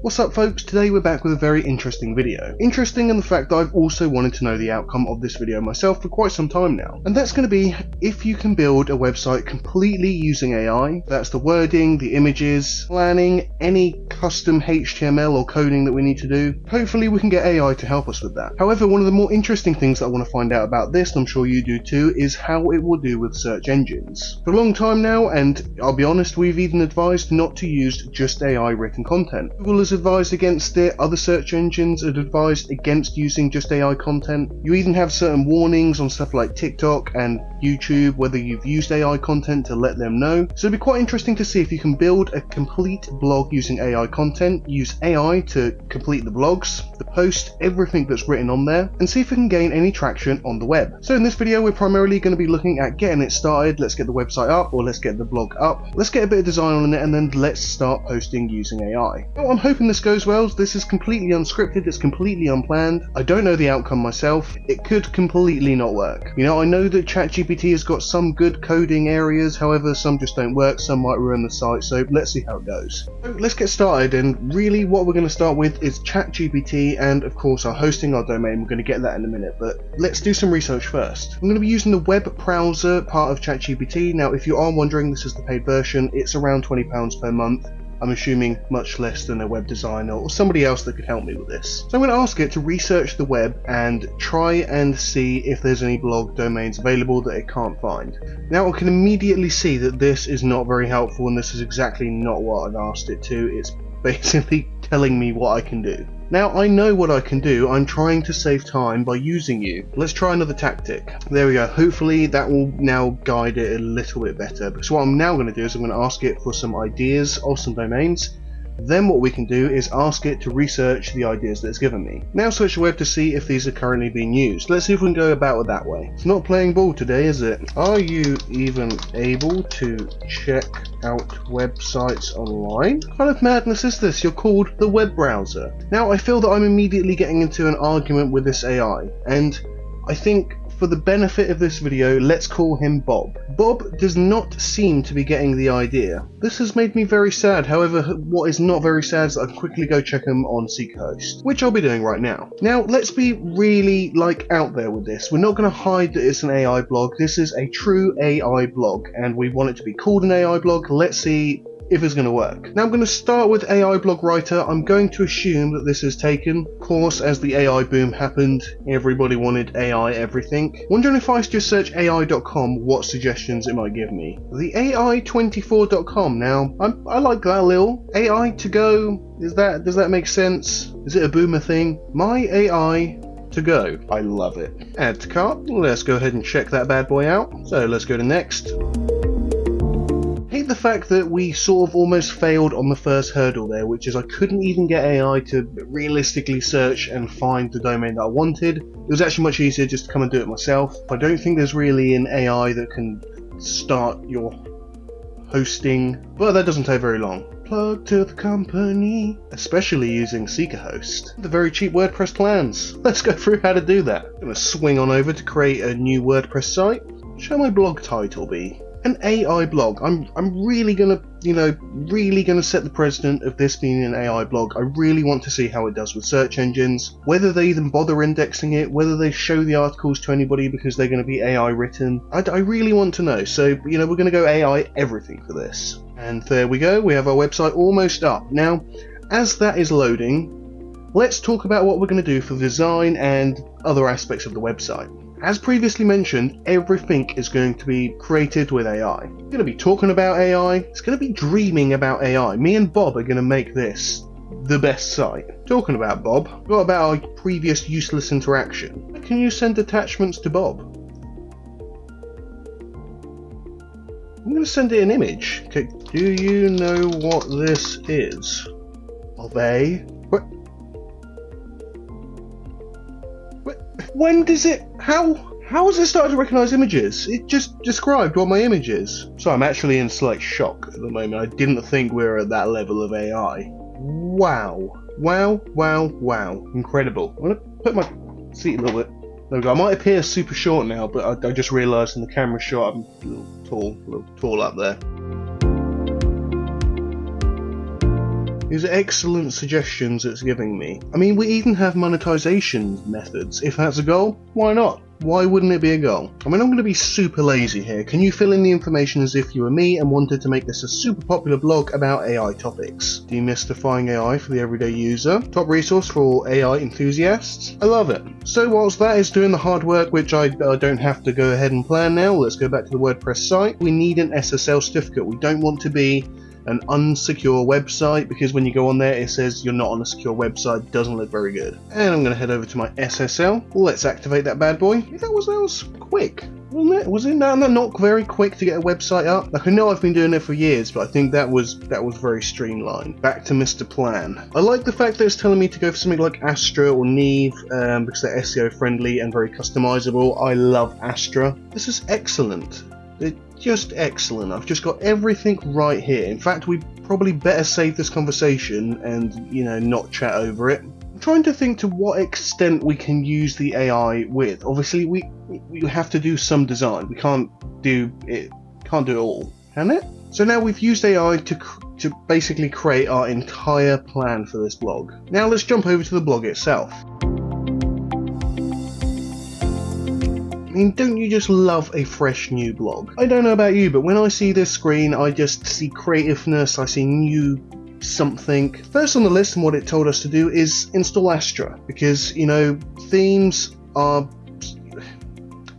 What's up folks, today we're back with a very interesting video. Interesting in the fact that I've also wanted to know the outcome of this video myself for quite some time now. And that's going to be if you can build a website completely using AI, that's the wording, the images, planning, any custom HTML or coding that we need to do, hopefully we can get AI to help us with that. However, one of the more interesting things that I want to find out about this, and I'm sure you do too, is how it will do with search engines. For a long time now, and I'll be honest, we've even advised not to use just AI written content. Google advised against it, other search engines have advised against using just AI content. You even have certain warnings on stuff like TikTok and YouTube whether you've used AI content to let them know. So it'd be quite interesting to see if you can build a complete blog using AI content, use AI to complete the blogs, the post, everything that's written on there, and see if we can gain any traction on the web. So in this video we're primarily going to be looking at getting it started, let's get the website up or let's get the blog up, let's get a bit of design on it and then let's start posting using AI. Well, I'm hoping this goes well, this is completely unscripted, it's completely unplanned, I don't know the outcome myself, it could completely not work. You know, I know that ChatGPT has got some good coding areas, however some just don't work, some might ruin the site, so let's see how it goes. So let's get started and really what we're going to start with is ChatGPT and of course our hosting our domain, we're going to get that in a minute, but let's do some research first. I'm going to be using the web browser part of ChatGPT, now if you are wondering this is the paid version, it's around £20 per month I'm assuming much less than a web designer or somebody else that could help me with this. So I'm going to ask it to research the web and try and see if there's any blog domains available that it can't find. Now I can immediately see that this is not very helpful and this is exactly not what I've asked it to. It's basically telling me what I can do. Now I know what I can do, I'm trying to save time by using you. Let's try another tactic. There we go, hopefully that will now guide it a little bit better. So what I'm now going to do is I'm going to ask it for some ideas of some domains then what we can do is ask it to research the ideas that it's given me. Now search the web to see if these are currently being used. Let's see if we can go about it that way. It's not playing ball today, is it? Are you even able to check out websites online? What kind of madness is this? You're called the web browser. Now I feel that I'm immediately getting into an argument with this AI, and I think for the benefit of this video, let's call him Bob. Bob does not seem to be getting the idea. This has made me very sad, however, what is not very sad is I can quickly go check him on SeekaHost, which I'll be doing right now. Now, let's be really, like, out there with this. We're not going to hide that it's an AI blog. This is a true AI blog, and we want it to be called an AI blog. Let's see if it's going to work. Now I'm going to start with AI blog writer. I'm going to assume that this is taken. Of course, as the AI boom happened, everybody wanted AI everything. Wondering if I just search AI.com, what suggestions it might give me. The AI24.com. Now, I'm, I like that little AI to go. Is that does that make sense? Is it a boomer thing? My AI to go. I love it. Add to cart. Let's go ahead and check that bad boy out. So let's go to next the fact that we sort of almost failed on the first hurdle there, which is I couldn't even get AI to realistically search and find the domain that I wanted. It was actually much easier just to come and do it myself. I don't think there's really an AI that can start your hosting, but that doesn't take very long. Plug to the company, especially using SeekaHost. The very cheap WordPress plans. Let's go through how to do that. I'm to swing on over to create a new WordPress site. Shall my blog title be? An AI blog. I'm I'm really gonna you know really gonna set the precedent of this being an AI blog. I really want to see how it does with search engines, whether they even bother indexing it, whether they show the articles to anybody because they're going to be AI written. I, I really want to know. So you know we're going to go AI everything for this. And there we go. We have our website almost up now. As that is loading, let's talk about what we're going to do for the design and other aspects of the website. As previously mentioned, everything is going to be created with AI. We're going to be talking about AI, it's going to be dreaming about AI. Me and Bob are going to make this the best site. Talking about Bob, what about our previous useless interaction? Can you send attachments to Bob? I'm going to send it an image. Okay, do you know what this is? Of a When does it? How? How has it started to recognise images? It just described what my image is. So I'm actually in slight shock at the moment. I didn't think we were at that level of AI. Wow. Wow, wow, wow. Incredible. I'm going to put my seat a little bit. There we go. I might appear super short now, but I, I just realised in the camera shot I'm a little tall, a little tall up there. These are excellent suggestions it's giving me. I mean, we even have monetization methods. If that's a goal, why not? Why wouldn't it be a goal? I mean, I'm going to be super lazy here. Can you fill in the information as if you were me and wanted to make this a super popular blog about AI topics? Demystifying AI for the everyday user. Top resource for all AI enthusiasts. I love it. So whilst that is doing the hard work, which I, I don't have to go ahead and plan now, let's go back to the WordPress site. We need an SSL certificate. We don't want to be an unsecure website because when you go on there it says you're not on a secure website doesn't look very good. And I'm going to head over to my SSL let's activate that bad boy. That was that was quick wasn't it? Was it? Not, not very quick to get a website up. Like I know I've been doing it for years but I think that was that was very streamlined. Back to Mr. Plan. I like the fact that it's telling me to go for something like Astra or Neve um, because they're SEO friendly and very customizable. I love Astra. This is excellent it, just excellent. I've just got everything right here. In fact, we probably better save this conversation and, you know, not chat over it. I'm trying to think to what extent we can use the AI with. Obviously, we we have to do some design. We can't do it. Can't do it all, can it? So now we've used AI to to basically create our entire plan for this blog. Now let's jump over to the blog itself. Mean, don't you just love a fresh new blog? I don't know about you, but when I see this screen, I just see creativeness, I see new something. First on the list and what it told us to do is install Astra, because, you know, themes are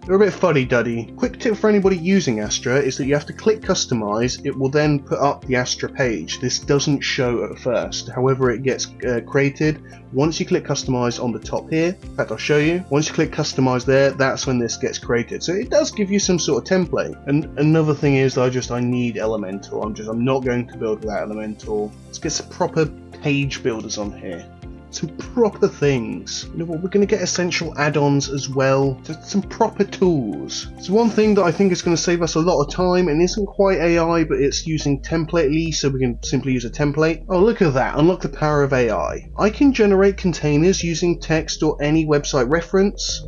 they're a bit fuddy-duddy. Quick tip for anybody using Astra is that you have to click customize, it will then put up the Astra page. This doesn't show at first, however it gets uh, created. Once you click customize on the top here, in fact I'll show you, once you click customize there, that's when this gets created. So it does give you some sort of template. And another thing is I just, I need Elementor. I'm just, I'm not going to build without Elementor. Let's get some proper page builders on here some proper things. You know what, we're going to get essential add-ons as well, some proper tools. It's one thing that I think is going to save us a lot of time and isn't quite AI, but it's using Templately, so we can simply use a template. Oh, look at that, unlock the power of AI. I can generate containers using text or any website reference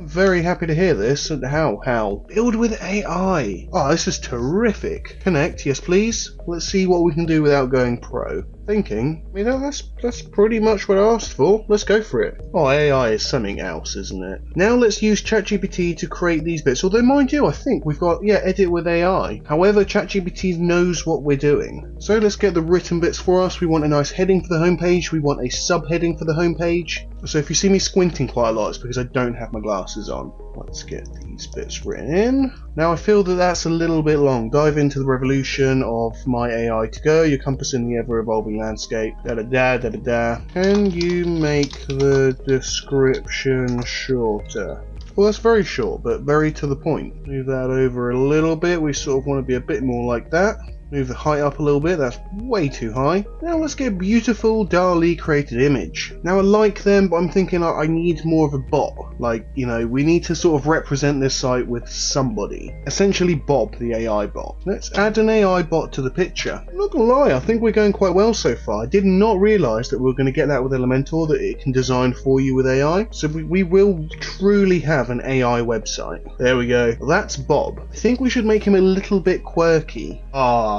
very happy to hear this. And How? How? Build with AI. Oh, this is terrific. Connect, yes please. Let's see what we can do without going pro thinking, you know, that's that's pretty much what I asked for. Let's go for it. Oh, AI is something else, isn't it? Now let's use ChatGPT to create these bits. Although, mind you, I think we've got, yeah, edit with AI. However, ChatGPT knows what we're doing. So let's get the written bits for us. We want a nice heading for the homepage. We want a subheading for the homepage. So if you see me squinting quite a lot, it's because I don't have my glasses on. Let's get these bits written in. Now I feel that that's a little bit long. Dive into the revolution of my AI to go. You're compassing the ever-evolving landscape. Da da da da da. Can you make the description shorter? Well, that's very short, but very to the point. Move that over a little bit. We sort of want to be a bit more like that. Move the height up a little bit, that's way too high. Now let's get a beautiful DALL-E created image. Now I like them, but I'm thinking I need more of a bot. Like, you know, we need to sort of represent this site with somebody. Essentially Bob, the AI bot. Let's add an AI bot to the picture. I'm not gonna lie, I think we're going quite well so far. I did not realise that we going to get that with Elementor, that it can design for you with AI. So we, we will truly have an AI website. There we go. That's Bob. I think we should make him a little bit quirky. Ah,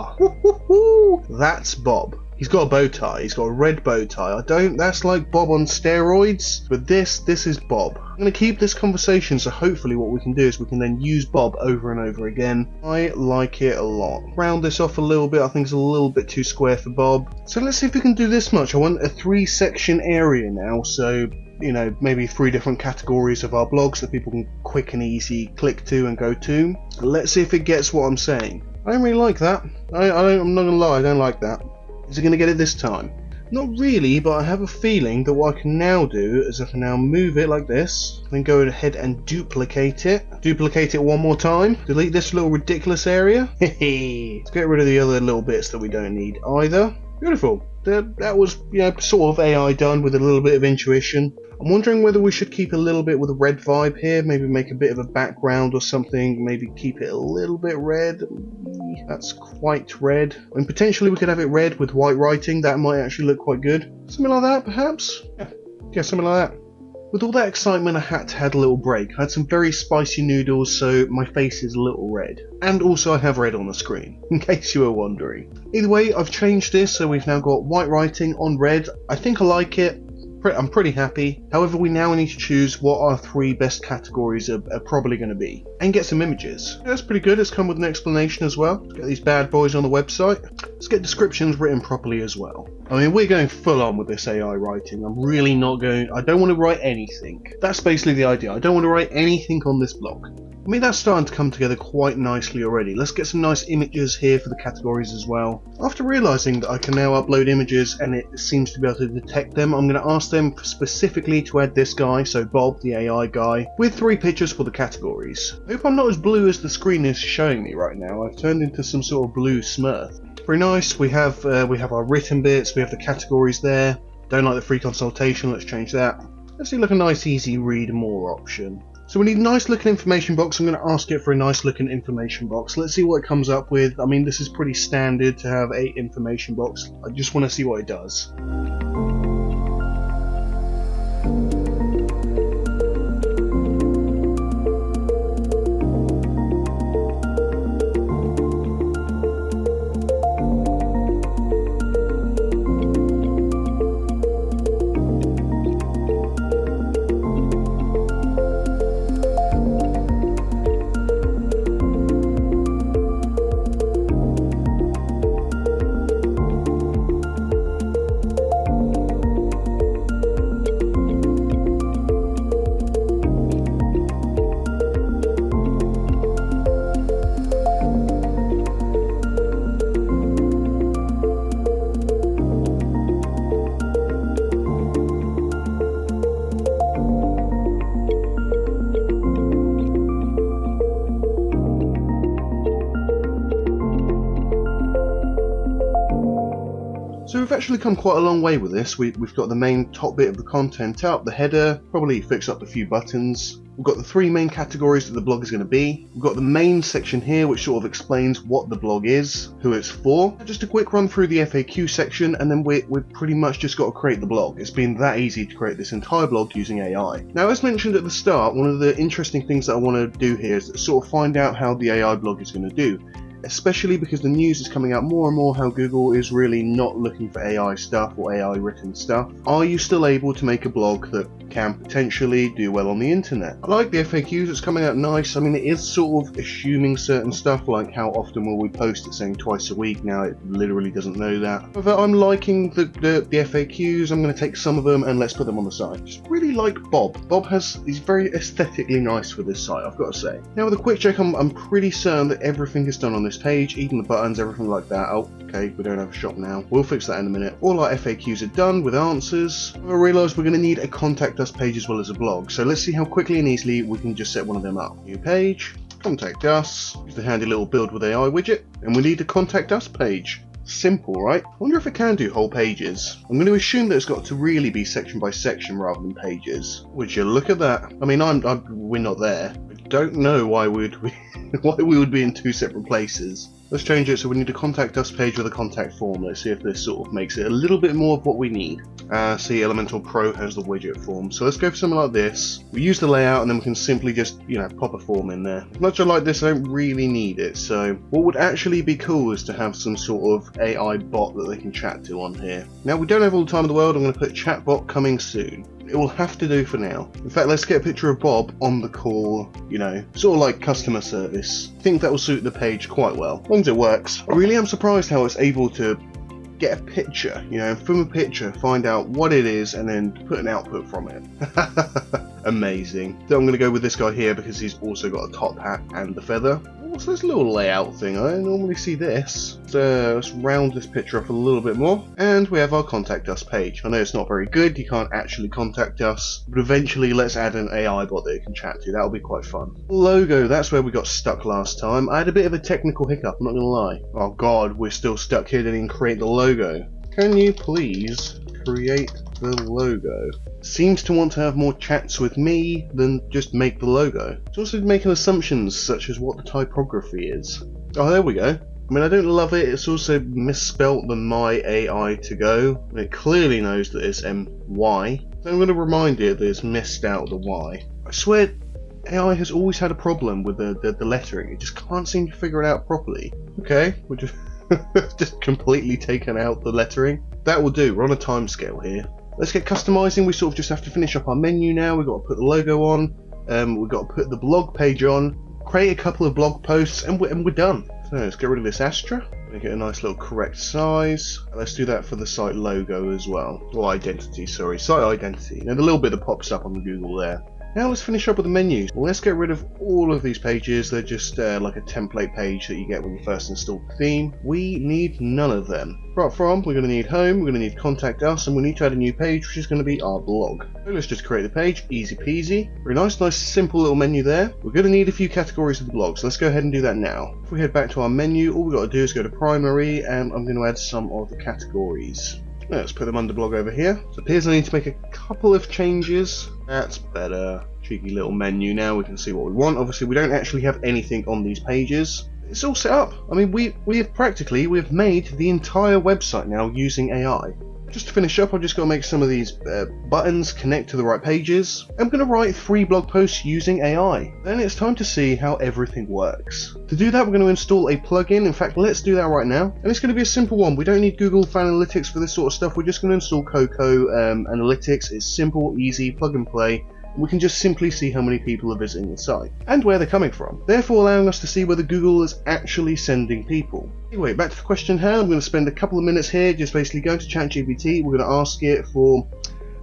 that's Bob. He's got a bow tie. He's got a red bow tie. I don't. That's like Bob on steroids. But this, this is Bob. I'm going to keep this conversation. So hopefully, what we can do is we can then use Bob over and over again. I like it a lot. Round this off a little bit. I think it's a little bit too square for Bob. So let's see if we can do this much. I want a three-section area now. So you know, maybe three different categories of our blogs that people can quick and easy click to and go to. Let's see if it gets what I'm saying. I don't really like that. I, I am not gonna lie, I don't like that. Is it gonna get it this time? Not really, but I have a feeling that what I can now do is I can now move it like this, then go ahead and duplicate it. Duplicate it one more time. Delete this little ridiculous area. Let's get rid of the other little bits that we don't need either. Beautiful. That, that was, you know, sort of AI done with a little bit of intuition. I'm wondering whether we should keep a little bit with a red vibe here, maybe make a bit of a background or something, maybe keep it a little bit red. That's quite red. And potentially we could have it red with white writing, that might actually look quite good. Something like that, perhaps? Yeah, yeah something like that. With all that excitement, I had to have a little break. I had some very spicy noodles, so my face is a little red. And also, I have red on the screen, in case you were wondering. Either way, I've changed this, so we've now got white writing on red. I think I like it. I'm pretty happy. However, we now need to choose what our three best categories are, are probably going to be. And get some images. That's pretty good. It's come with an explanation as well. Get these bad boys on the website. Let's get descriptions written properly as well. I mean, we're going full on with this AI writing. I'm really not going... I don't want to write anything. That's basically the idea. I don't want to write anything on this blog. I mean, that's starting to come together quite nicely already. Let's get some nice images here for the categories as well. After realising that I can now upload images and it seems to be able to detect them, I'm going to ask them specifically to add this guy, so Bob, the AI guy, with three pictures for the categories. I hope I'm not as blue as the screen is showing me right now. I've turned into some sort of blue smurf. Very nice. We have uh, we have our written bits. We have the categories there. Don't like the free consultation. Let's change that. Let's do like a nice easy read more option. So we need a nice looking information box. I'm going to ask it for a nice looking information box. Let's see what it comes up with. I mean, this is pretty standard to have a information box. I just want to see what it does. Actually come quite a long way with this. We, have got the main top bit of the content out, the header, probably fix up a few buttons. We've got the three main categories that the blog is going to be. We've got the main section here which sort of explains what the blog is, who it's for. Just a quick run through the FAQ section and then we, we've pretty much just got to create the blog. It's been that easy to create this entire blog using AI. Now as mentioned at the start, one of the interesting things that I want to do here is sort of find out how the AI blog is going to do especially because the news is coming out more and more how Google is really not looking for AI stuff or AI written stuff. Are you still able to make a blog that can potentially do well on the internet? I like the FAQs, it's coming out nice. I mean, it is sort of assuming certain stuff like how often will we post it saying twice a week. Now it literally doesn't know that. However, I'm liking the, the, the FAQs. I'm going to take some of them and let's put them on the site. Just really like Bob. Bob has, he's very aesthetically nice for this site, I've got to say. Now with a quick check, I'm, I'm pretty certain that everything is done on this this page, even the buttons, everything like that. Oh, okay, we don't have a shop now. We'll fix that in a minute. All our FAQs are done with answers. I realised we're going to need a contact us page as well as a blog. So let's see how quickly and easily we can just set one of them up. New page, contact us, use the handy little build with AI widget, and we need a contact us page. Simple, right? I wonder if it can do whole pages. I'm going to assume that it's got to really be section by section rather than pages. Would you look at that? I mean, I'm, I'm we're not there. Don't know why we'd why we would be in two separate places. Let's change it so we need a contact us page with a contact form. Let's see if this sort of makes it a little bit more of what we need. Uh, see, Elementor Pro has the widget form. So let's go for something like this. We use the layout and then we can simply just, you know, pop a form in there. Much like this, I don't really need it. So what would actually be cool is to have some sort of AI bot that they can chat to on here. Now, we don't have all the time in the world. I'm going to put chatbot coming soon it will have to do for now. In fact, let's get a picture of Bob on the call, you know, sort of like customer service. I think that will suit the page quite well, as long as it works. I really am surprised how it's able to get a picture, you know, from a picture, find out what it is, and then put an output from it. Amazing. So I'm going to go with this guy here because he's also got a top hat and the feather. What's this little layout thing? I normally see this. So let's round this picture up a little bit more. And we have our contact us page. I know it's not very good, you can't actually contact us, but eventually let's add an AI bot that you can chat to. That'll be quite fun. Logo, that's where we got stuck last time. I had a bit of a technical hiccup, I'm not to lie. Oh god, we're still stuck here, didn't even create the logo. Can you please create the logo? seems to want to have more chats with me than just make the logo. It's also making assumptions such as what the typography is. Oh, there we go. I mean, I don't love it. It's also misspelt the my AI to go. It clearly knows that it's MY. So I'm going to remind it that it's missed out the Y. I swear, AI has always had a problem with the, the, the lettering. It just can't seem to figure it out properly. Okay, we're just, just completely taken out the lettering. That will do. We're on a time scale here. Let's get customizing. We sort of just have to finish up our menu now. We've got to put the logo on. Um, we've got to put the blog page on. Create a couple of blog posts, and we're, and we're done. So let's get rid of this Astra. Make it a nice little correct size. Let's do that for the site logo as well. Or identity, sorry. Site identity. Know, the little bit that pops up on the Google there. Now let's finish up with the menus. Well, let's get rid of all of these pages. They're just uh, like a template page that you get when you first install the theme. We need none of them. Right from, we're going to need home, we're going to need contact us, and we need to add a new page, which is going to be our blog. So let's just create the page, easy peasy. Very nice, nice simple little menu there. We're going to need a few categories of the blog, so let's go ahead and do that now. If we head back to our menu, all we've got to do is go to primary, and I'm going to add some of the categories. Let's put them under blog over here. So it appears I need to make a couple of changes. That's better. Cheeky little menu now, we can see what we want. Obviously we don't actually have anything on these pages. It's all set up. I mean, we, we have practically, we've made the entire website now using AI. Just to finish up, I've just got to make some of these uh, buttons connect to the right pages. I'm going to write three blog posts using AI. Then it's time to see how everything works. To do that, we're going to install a plugin. In fact, let's do that right now. And it's going to be a simple one. We don't need Google Analytics for this sort of stuff. We're just going to install Koko um, Analytics. It's simple, easy, plug and play we can just simply see how many people are visiting the site and where they're coming from, therefore allowing us to see whether Google is actually sending people. Anyway, back to the question here. I'm going to spend a couple of minutes here just basically going to ChatGPT. We're going to ask it for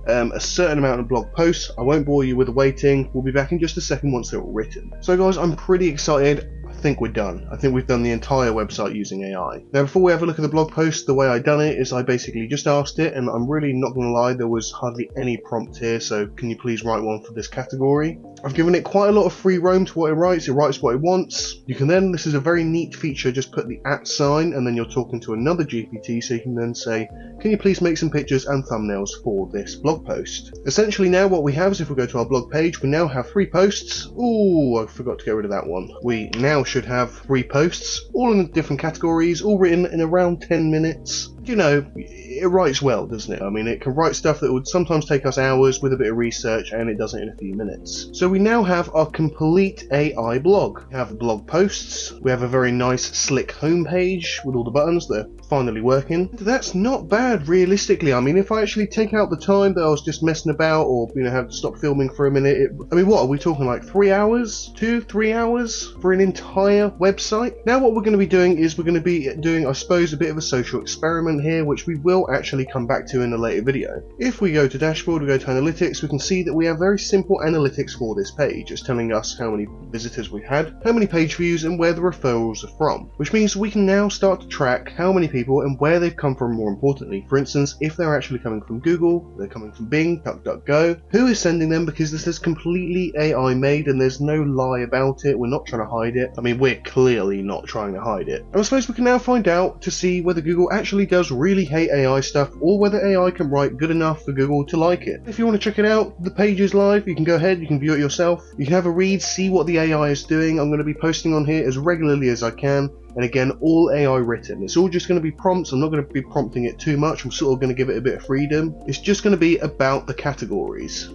um, a certain amount of blog posts. I won't bore you with the waiting. We'll be back in just a second once they're all written. So guys, I'm pretty excited think we're done. I think we've done the entire website using AI. Now before we have a look at the blog post, the way I done it is I basically just asked it, and I'm really not going to lie, there was hardly any prompt here, so can you please write one for this category? I've given it quite a lot of free roam to what it writes, it writes what it wants. You can then, this is a very neat feature, just put the at sign, and then you're talking to another GPT, so you can then say, can you please make some pictures and thumbnails for this blog post? Essentially now what we have is if we go to our blog page, we now have three posts. Ooh, I forgot to get rid of that one. We now should have three posts, all in different categories, all written in around 10 minutes. You know, it writes well, doesn't it? I mean, it can write stuff that would sometimes take us hours with a bit of research, and it does it in a few minutes. So we now have our complete AI blog. We have blog posts, we have a very nice slick homepage with all the buttons that are finally working. That's not bad, realistically. I mean, if I actually take out the time that I was just messing about, or, you know, have to stop filming for a minute, it, I mean, what, are we talking like three hours? Two, three hours for an entire website? Now what we're going to be doing is we're going to be doing, I suppose, a bit of a social experiment here, which we will actually come back to in a later video. If we go to dashboard, we go to analytics, we can see that we have very simple analytics for this page. It's telling us how many visitors we had, how many page views, and where the referrals are from, which means we can now start to track how many people and where they've come from more importantly. For instance, if they're actually coming from Google, they're coming from Bing, DuckDuckGo, who is sending them because this is completely AI made and there's no lie about it, we're not trying to hide it. I mean, we're clearly not trying to hide it. And I suppose we can now find out to see whether Google actually does really hate AI stuff or whether AI can write good enough for Google to like it. If you want to check it out, the page is live, you can go ahead, you can view it yourself, you can have a read, see what the AI is doing. I'm going to be posting on here as regularly as I can. And again, all AI written. It's all just going to be prompts. I'm not going to be prompting it too much. I'm sort of going to give it a bit of freedom. It's just going to be about the categories.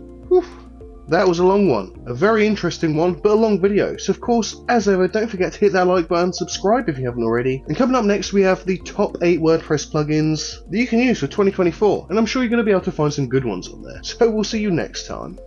That was a long one, a very interesting one, but a long video. So of course, as ever, don't forget to hit that like button, subscribe if you haven't already. And coming up next, we have the top 8 WordPress plugins that you can use for 2024. And I'm sure you're going to be able to find some good ones on there. So we'll see you next time.